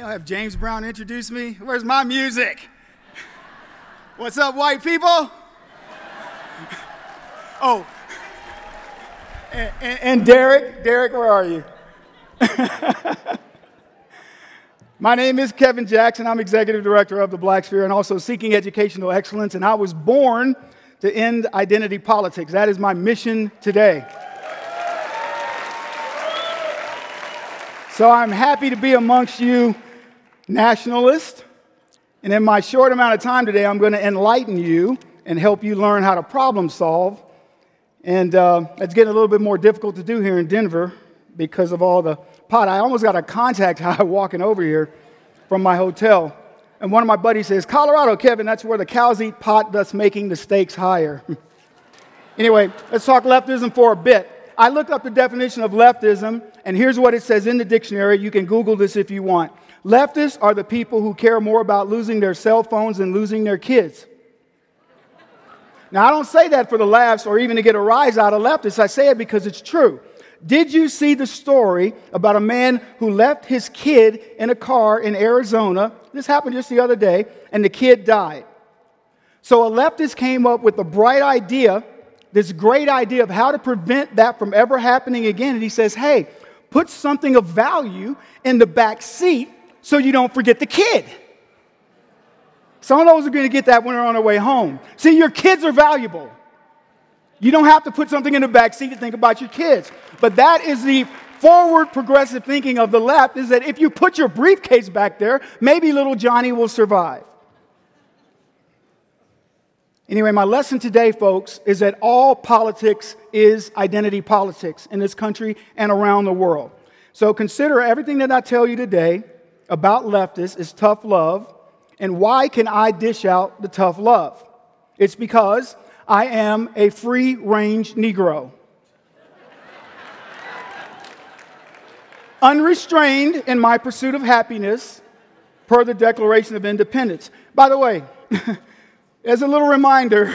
They don't have James Brown introduce me. Where's my music? What's up, white people? oh, and, and, and Derek, Derek, where are you? My name is Kevin Jackson. I'm executive director of the Black Sphere and also seeking educational excellence. And I was born to end identity politics. That is my mission today. So I'm happy to be amongst you, nationalists. And in my short amount of time today, I'm going to enlighten you and help you learn how to problem solve. And uh, it's getting a little bit more difficult to do here in Denver because of all the pot. I almost got a contact high walking over here from my hotel. And one of my buddies says, Colorado, Kevin, that's where the cows eat pot, thus making the stakes higher. anyway, let's talk leftism for a bit. I looked up the definition of leftism, and here's what it says in the dictionary. You can Google this if you want. Leftists are the people who care more about losing their cell phones than losing their kids. Now, I don't say that for the laughs or even to get a rise out of leftists. I say it because it's true. Did you see the story about a man who left his kid in a car in Arizona? This happened just the other day, and the kid died. So a leftist came up with a bright idea, this great idea of how to prevent that from ever happening again. And he says, hey, put something of value in the back seat so you don't forget the kid. Some of those are going to get that when they're on their way home. See, your kids are valuable. You don't have to put something in the back seat to think about your kids. But that is the forward progressive thinking of the left is that if you put your briefcase back there, maybe little Johnny will survive. Anyway, my lesson today, folks, is that all politics is identity politics in this country and around the world. So consider everything that I tell you today about leftists is tough love. And why can I dish out the tough love? It's because I am a free range Negro. Unrestrained in my pursuit of happiness, per the Declaration of Independence. By the way, as a little reminder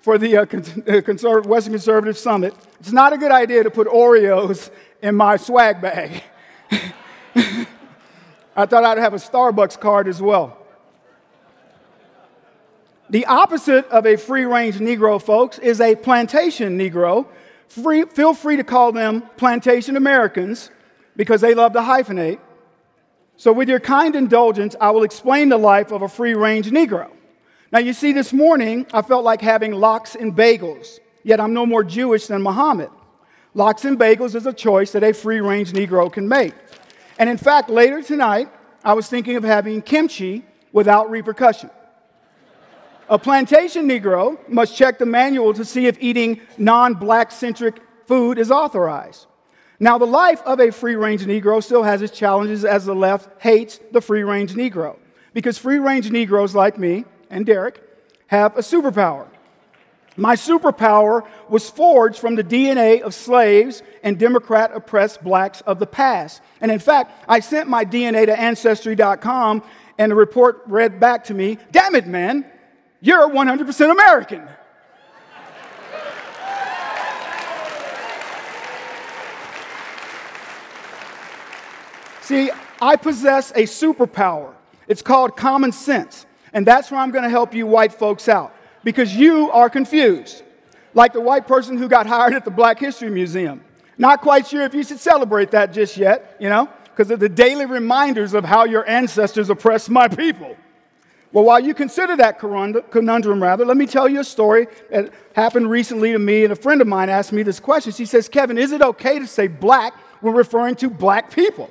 for the uh, Conserv- Western Conservative Summit, it's not a good idea to put Oreos in my swag bag. I thought I'd have a Starbucks card as well. The opposite of a free range Negro, folks, is a plantation Negro. Free, feel free to call them plantation Americans because they love to hyphenate. So, with your kind indulgence, I will explain the life of a free range Negro. Now, you see, this morning I felt like having lox and bagels, yet I'm no more Jewish than Muhammad. Lox and bagels is a choice that a free range Negro can make. And in fact, later tonight, I was thinking of having kimchi without repercussion. A plantation Negro must check the manual to see if eating non black centric food is authorized. Now, the life of a free range Negro still has its challenges as the left hates the free range Negro. Because free range Negroes like me and Derek have a superpower. My superpower was forged from the DNA of slaves and Democrat oppressed blacks of the past. And in fact, I sent my DNA to Ancestry.com, and the report read back to me Damn it, man, you're 100% American. See, I possess a superpower. It's called common sense. And that's where I'm going to help you white folks out because you are confused. Like the white person who got hired at the Black History Museum. Not quite sure if you should celebrate that just yet, you know, because of the daily reminders of how your ancestors oppressed my people. Well, while you consider that conundrum, rather, let me tell you a story that happened recently to me, and a friend of mine asked me this question. She says, Kevin, is it okay to say black when referring to black people?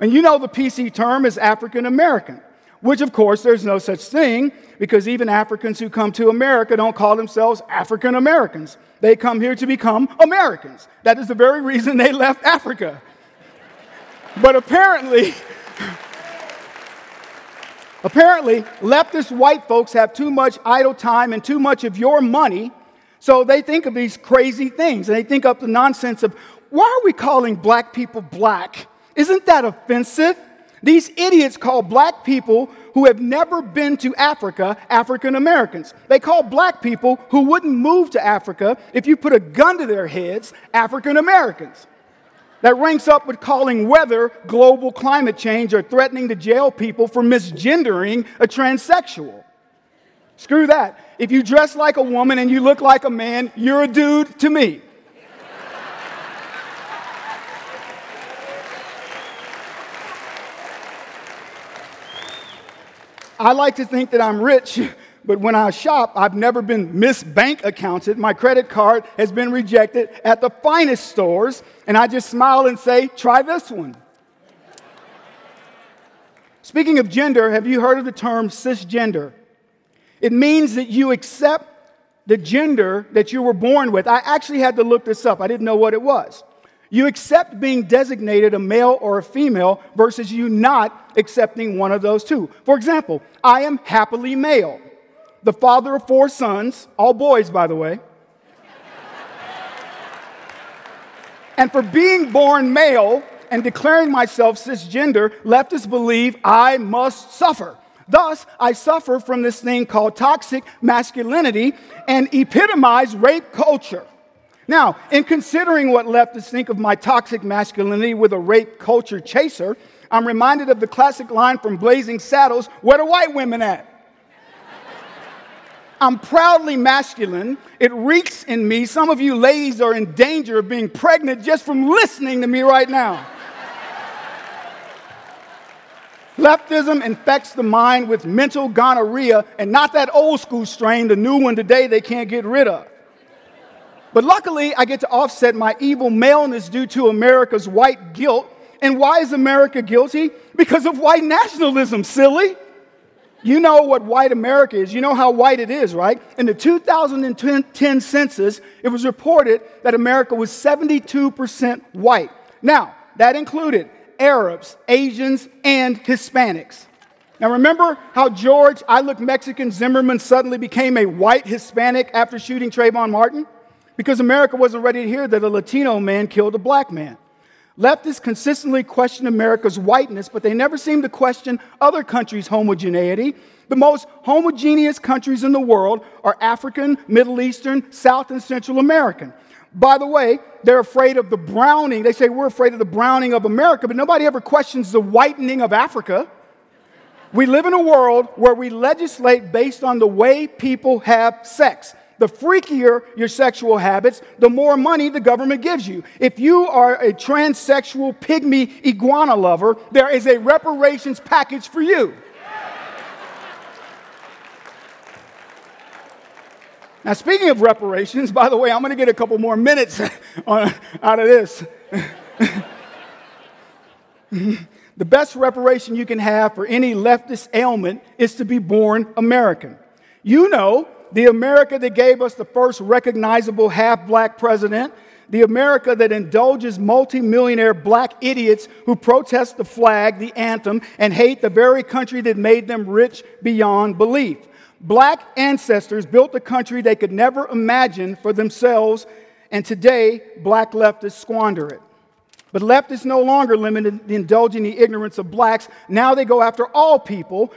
And you know the PC term is African American, which, of course, there's no such thing because even Africans who come to America don't call themselves African Americans. They come here to become Americans. That is the very reason they left Africa. But apparently, Apparently, leftist white folks have too much idle time and too much of your money, so they think of these crazy things and they think up the nonsense of why are we calling black people black? Isn't that offensive? These idiots call black people who have never been to Africa African Americans. They call black people who wouldn't move to Africa if you put a gun to their heads African Americans. that ranks up with calling weather global climate change or threatening to jail people for misgendering a transsexual. Screw that. If you dress like a woman and you look like a man, you're a dude to me. I like to think that I'm rich, but when I shop, I've never been misbank accounted. My credit card has been rejected at the finest stores, and I just smile and say, try this one. Speaking of gender, have you heard of the term cisgender? It means that you accept the gender that you were born with. I actually had to look this up, I didn't know what it was. You accept being designated a male or a female versus you not accepting one of those two. For example, I am happily male, the father of four sons, all boys, by the way. and for being born male and declaring myself cisgender, leftists believe I must suffer. Thus, I suffer from this thing called toxic masculinity and epitomize rape culture. Now, in considering what leftists think of my toxic masculinity with a rape culture chaser, I'm reminded of the classic line from Blazing Saddles Where the white women at? I'm proudly masculine. It reeks in me. Some of you ladies are in danger of being pregnant just from listening to me right now. Leftism infects the mind with mental gonorrhea and not that old school strain, the new one today they can't get rid of. But luckily, I get to offset my evil maleness due to America's white guilt. And why is America guilty? Because of white nationalism, silly. You know what white America is. You know how white it is, right? In the 2010 census, it was reported that America was 72% white. Now, that included Arabs, Asians, and Hispanics. Now, remember how George, I look Mexican Zimmerman suddenly became a white Hispanic after shooting Trayvon Martin? Because America wasn't ready to hear that a Latino man killed a black man. Leftists consistently question America's whiteness, but they never seem to question other countries' homogeneity. The most homogeneous countries in the world are African, Middle Eastern, South, and Central American. By the way, they're afraid of the browning. They say we're afraid of the browning of America, but nobody ever questions the whitening of Africa. We live in a world where we legislate based on the way people have sex the freakier your sexual habits, the more money the government gives you. If you are a transsexual pygmy iguana lover, there is a reparations package for you. Now, speaking of reparations, by the way, I'm going to get a couple more minutes on, out of this. the best reparation you can have for any leftist ailment is to be born American. You know the America that gave us the first recognizable half black president, the America that indulges multimillionaire black idiots who protest the flag, the anthem, and hate the very country that made them rich beyond belief. Black ancestors built a country they could never imagine for themselves, and today, black leftists squander it. But leftists no longer limited in indulging the ignorance of blacks. Now they go after all people,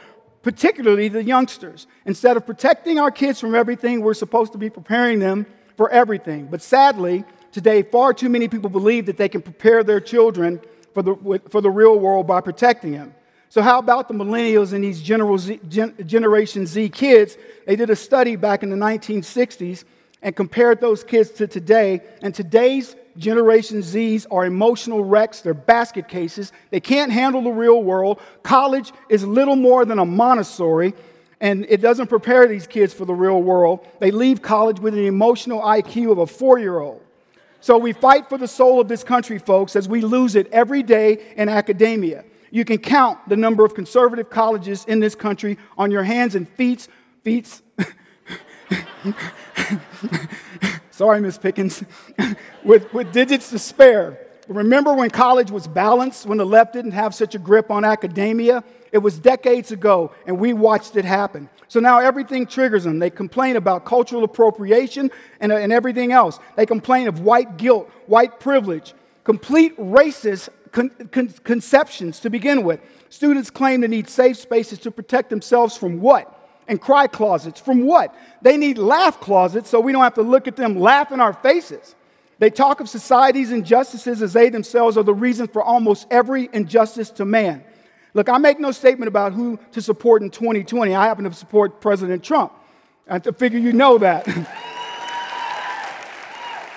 particularly the youngsters. Instead of protecting our kids from everything, we're supposed to be preparing them for everything. But sadly, today, far too many people believe that they can prepare their children for the, for the real world by protecting them. So, how about the millennials and these Z, Generation Z kids? They did a study back in the 1960s and compared those kids to today. And today's Generation Zs are emotional wrecks, they're basket cases, they can't handle the real world. College is little more than a Montessori, and it doesn't prepare these kids for the real world. They leave college with an emotional IQ of a four year old. So we fight for the soul of this country, folks, as we lose it every day in academia. You can count the number of conservative colleges in this country on your hands and feet. Feet. Sorry, Miss Pickens. with, with digits to spare. Remember when college was balanced, when the left didn't have such a grip on academia? It was decades ago, and we watched it happen. So now everything triggers them. They complain about cultural appropriation and, and everything else. They complain of white guilt, white privilege, complete racist con- con- conceptions to begin with. Students claim to need safe spaces to protect themselves from what? And cry closets. From what? They need laugh closets so we don't have to look at them laugh in our faces. They talk of society's injustices as they themselves are the reason for almost every injustice to man. Look, I make no statement about who to support in 2020. I happen to support President Trump. I figure you know that.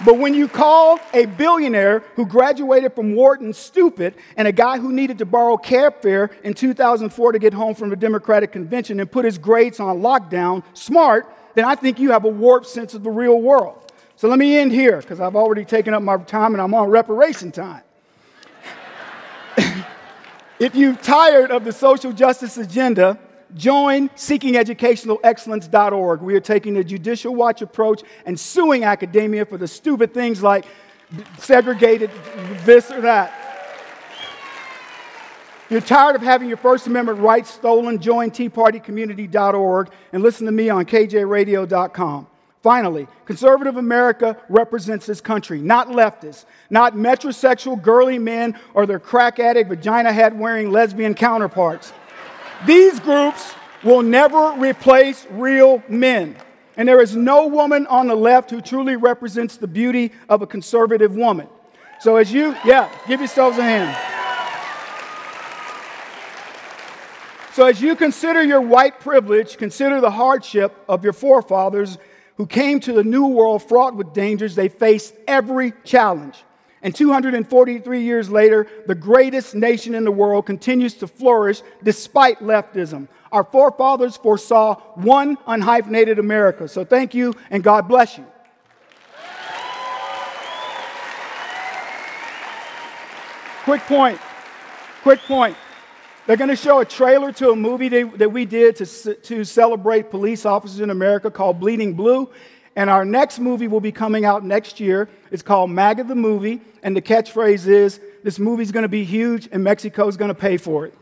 But when you call a billionaire who graduated from Wharton stupid and a guy who needed to borrow cab fare in 2004 to get home from the Democratic convention and put his grades on lockdown smart, then I think you have a warped sense of the real world. So let me end here because I've already taken up my time and I'm on reparation time. if you're tired of the social justice agenda, join seekingeducationalexcellence.org. We are taking a judicial watch approach and suing academia for the stupid things like segregated this or that. You're tired of having your First Amendment rights stolen? Join TeaPartyCommunity.org and listen to me on KJRadio.com. Finally, conservative America represents this country, not leftists, not metrosexual girly men or their crack addict, vagina hat wearing lesbian counterparts. These groups will never replace real men. And there is no woman on the left who truly represents the beauty of a conservative woman. So, as you, yeah, give yourselves a hand. So, as you consider your white privilege, consider the hardship of your forefathers who came to the new world fraught with dangers. They faced every challenge. And 243 years later, the greatest nation in the world continues to flourish despite leftism. Our forefathers foresaw one unhyphenated America. So thank you and God bless you. Quick point. Quick point. They're going to show a trailer to a movie that we did to, to celebrate police officers in America called Bleeding Blue. And our next movie will be coming out next year. It's called MAGA the Movie. And the catchphrase is this movie's going to be huge and Mexico's going to pay for it.